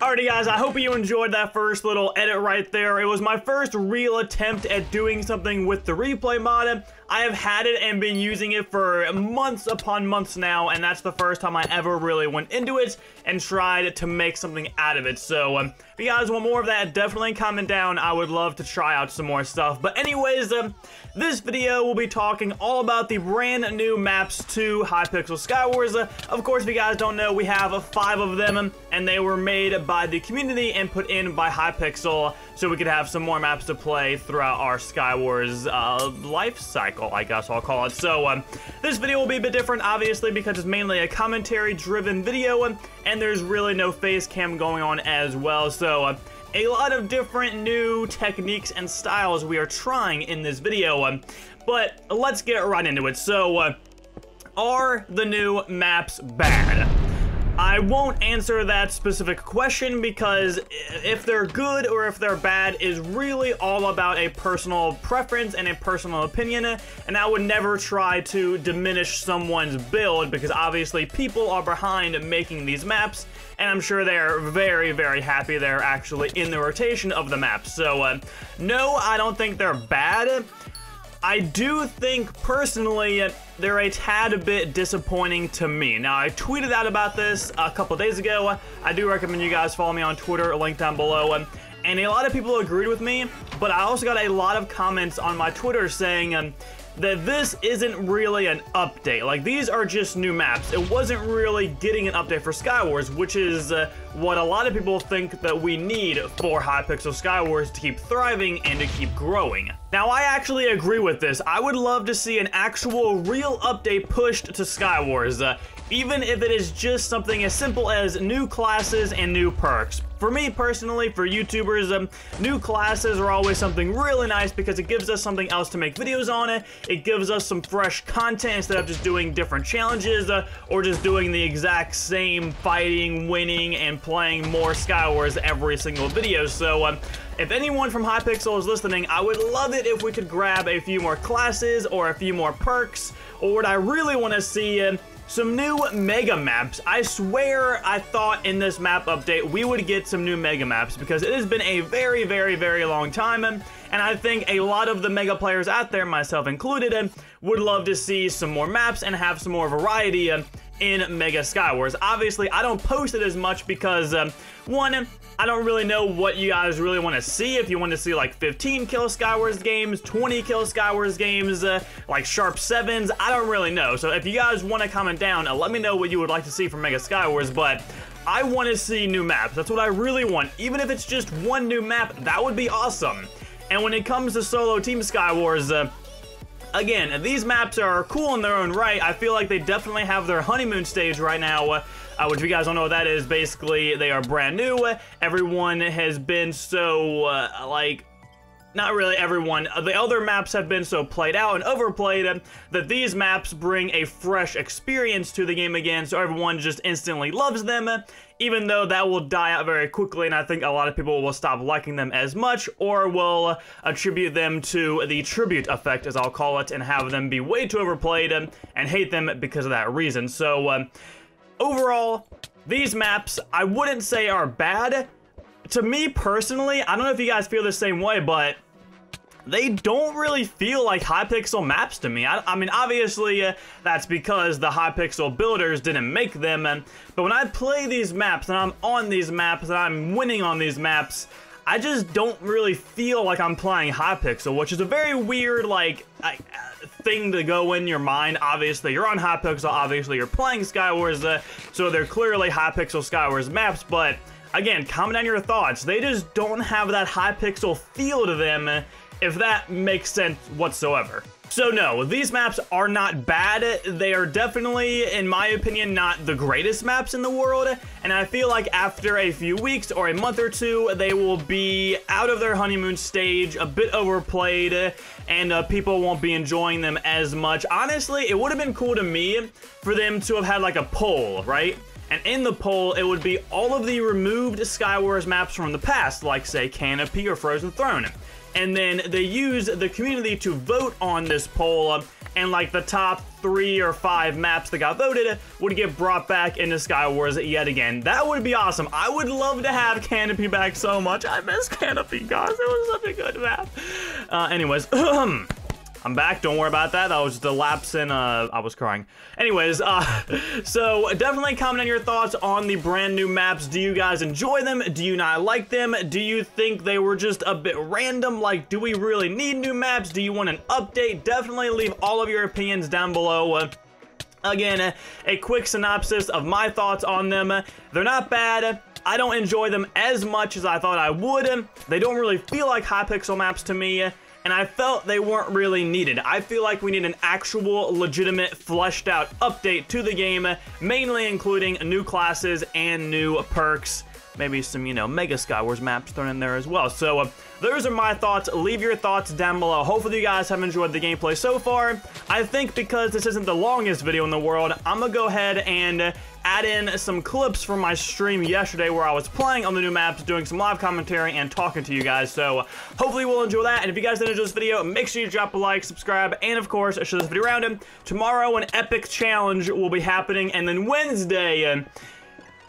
Alrighty guys, I hope you enjoyed that first little edit right there. It was my first real attempt at doing something with the replay mod. I have had it and been using it for months upon months now, and that's the first time I ever really went into it and tried to make something out of it. So, um, if you guys want more of that, definitely comment down. I would love to try out some more stuff. But anyways, um, this video will be talking all about the brand new maps to Hypixel Skywars. Uh, of course, if you guys don't know, we have five of them, and they were made by the community and put in by Hypixel so we could have some more maps to play throughout our Skywars uh, life cycle, I guess I'll call it. So um, this video will be a bit different, obviously, because it's mainly a commentary-driven video, um, and there's really no face cam going on as well. So uh, a lot of different new techniques and styles we are trying in this video. Um, but let's get right into it. So, uh, are the new maps bad? I won't answer that specific question because if they're good or if they're bad is really all about a personal preference and a personal opinion, and I would never try to diminish someone's build because obviously people are behind making these maps, and I'm sure they're very, very happy they're actually in the rotation of the maps. So, uh, no, I don't think they're bad. I do think, personally, they're a tad a bit disappointing to me. Now, I tweeted out about this a couple days ago. I do recommend you guys follow me on Twitter, link down below. And a lot of people agreed with me, but I also got a lot of comments on my Twitter saying, um, that this isn't really an update. Like, these are just new maps. It wasn't really getting an update for Skywars, which is uh, what a lot of people think that we need for Hypixel Skywars to keep thriving and to keep growing. Now, I actually agree with this. I would love to see an actual real update pushed to Skywars. Uh, even if it is just something as simple as new classes and new perks. For me personally, for YouTubers, um, new classes are always something really nice because it gives us something else to make videos on it. It gives us some fresh content instead of just doing different challenges uh, or just doing the exact same fighting, winning, and playing more Skywars every single video. So um, if anyone from Hypixel is listening, I would love it if we could grab a few more classes or a few more perks. Or what I really want to see um, some new mega maps. I swear I thought in this map update we would get some new mega maps because it has been a very, very, very long time. And I think a lot of the mega players out there, myself included, and would love to see some more maps and have some more variety in Mega Skywars. Obviously, I don't post it as much because, um, one, I don't really know what you guys really want to see. If you want to see like 15 kill Skywars games, 20 kill Skywars games, uh, like sharp sevens, I don't really know. So if you guys want to comment down, uh, let me know what you would like to see from Mega Skywars, but I want to see new maps. That's what I really want. Even if it's just one new map, that would be awesome. And when it comes to solo team Skywars, uh, again, these maps are cool in their own right. I feel like they definitely have their honeymoon stage right now. Uh, uh, which if you guys don't know what that is, basically they are brand new. Everyone has been so, uh, like, not really everyone. Uh, the other maps have been so played out and overplayed that these maps bring a fresh experience to the game again, so everyone just instantly loves them, even though that will die out very quickly, and I think a lot of people will stop liking them as much, or will attribute them to the tribute effect, as I'll call it, and have them be way too overplayed and hate them because of that reason. So, um, overall, these maps, I wouldn't say are bad. To me personally, I don't know if you guys feel the same way, but they don't really feel like Hypixel maps to me. I, I mean, obviously, uh, that's because the Hypixel builders didn't make them, and, but when I play these maps, and I'm on these maps, and I'm winning on these maps, I just don't really feel like I'm playing Hypixel, which is a very weird, like, I, thing to go in your mind. Obviously, you're on Hypixel. Obviously, you're playing Skywars, uh, so they're clearly Hypixel Skywars maps. But again, comment on your thoughts. They just don't have that Hypixel feel to them, if that makes sense whatsoever. So no, these maps are not bad. They are definitely, in my opinion, not the greatest maps in the world. And I feel like after a few weeks or a month or two, they will be out of their honeymoon stage, a bit overplayed, and uh, people won't be enjoying them as much. Honestly, it would have been cool to me for them to have had like a poll, right? And in the poll, it would be all of the removed Skywars maps from the past, like say Canopy or Frozen Throne. And then they use the community to vote on this poll, and like the top three or five maps that got voted would get brought back into Skywars yet again. That would be awesome. I would love to have Canopy back so much. I miss Canopy, guys. It was such a good map. Uh, anyways, I'm back. Don't worry about that. That was the lapse in, uh, I was crying. Anyways, uh, so definitely comment on your thoughts on the brand new maps. Do you guys enjoy them? Do you not like them? Do you think they were just a bit random? Like, do we really need new maps? Do you want an update? Definitely leave all of your opinions down below. Uh, Again, a quick synopsis of my thoughts on them. They're not bad. I don't enjoy them as much as I thought I would. They don't really feel like Hypixel maps to me and I felt they weren't really needed. I feel like we need an actual, legitimate, fleshed out update to the game, mainly including new classes and new perks. Maybe some, you know, Mega Skywars maps thrown in there as well. So, uh, those are my thoughts. Leave your thoughts down below. Hopefully you guys have enjoyed the gameplay so far. I think because this isn't the longest video in the world, I'm gonna go ahead and add in some clips from my stream yesterday where I was playing on the new maps, doing some live commentary, and talking to you guys. So hopefully you will enjoy that. And if you guys did enjoy this video, make sure you drop a like, subscribe, and of course, share this video around. Tomorrow, an epic challenge will be happening, and then Wednesday,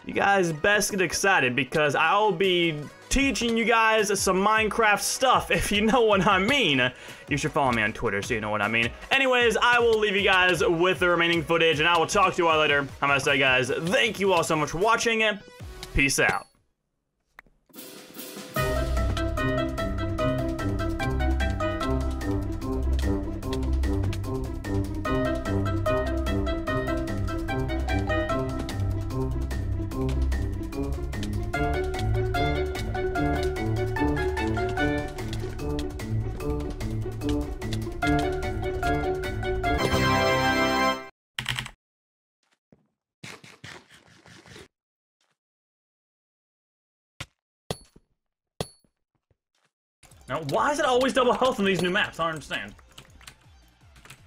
you guys best get excited because I'll be teaching you guys some Minecraft stuff, if you know what I mean. You should follow me on Twitter so you know what I mean. Anyways, I will leave you guys with the remaining footage, and I will talk to you all later. I'm gonna say, guys, thank you all so much for watching. Peace out. Now, why is it always double health in these new maps? I don't understand.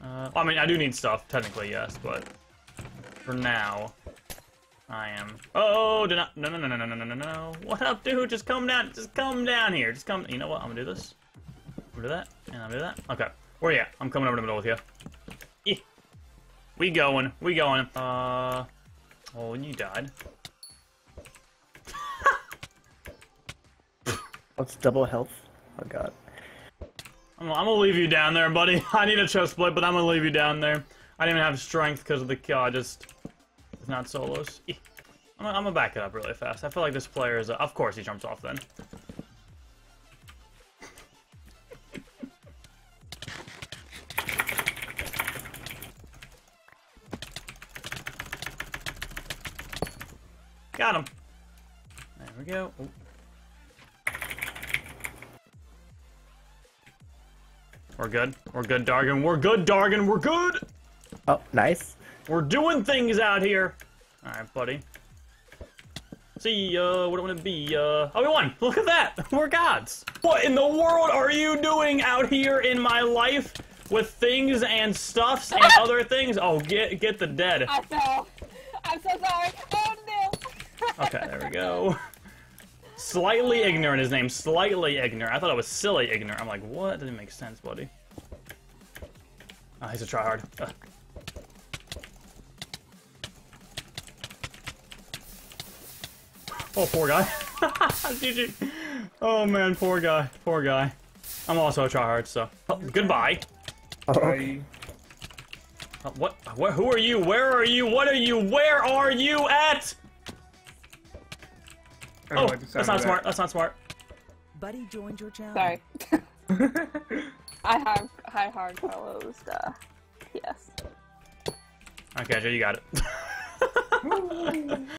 Uh, I mean, I do need stuff, technically, yes, but for now, I am. Oh, did not. No, no, no, no, no, no, no, no. What up, dude? Just come down. Just come down here. Just come. You know what? I'm gonna do this. I'm gonna do that, and I'm gonna do that. Okay. Where you? I'm coming over the middle with you. Yeah. We going. We going. Uh. Oh, you died. What's double health? Oh god. I'm, I'm, gonna leave you down there, buddy. I need a chest split, but I'm gonna leave you down there. I didn't even have strength because of the kill. I just... It's not solos. I'm gonna, back it up really fast. I feel like this player is... Of course he jumps off then. Got him. There we go. Ooh. We're good. We're good, Dargan. We're good, Dargan. We're good. Oh, nice. We're doing things out here. All right, buddy. See, uh, what do I want to be? Uh, oh, we won. Look at that. We're gods. What in the world are you doing out here in my life with things and stuffs and other things? Oh, get get the dead. I fell. I'm so sorry. Oh no. okay, there we go. Slightly ignorant his name. Slightly ignorant. I thought it was silly ignorant. I'm like, what? Doesn't make sense, buddy. Oh, he's a tryhard. Ugh. Oh, poor guy. GG. Oh man, poor guy. Poor guy. I'm also a tryhard, so. Oh, goodbye. Oh, okay. Uh, what? What? Who are you? Where are you? What are you? Where are you at? Oh, that's not smart. That's not smart. Buddy joined your channel. Sorry. I have high hard fellows. Uh, yes. Okay, Joe, you got it.